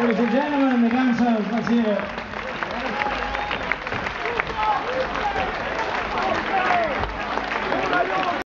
Ladies and gentlemen, the dancers, let's hear it.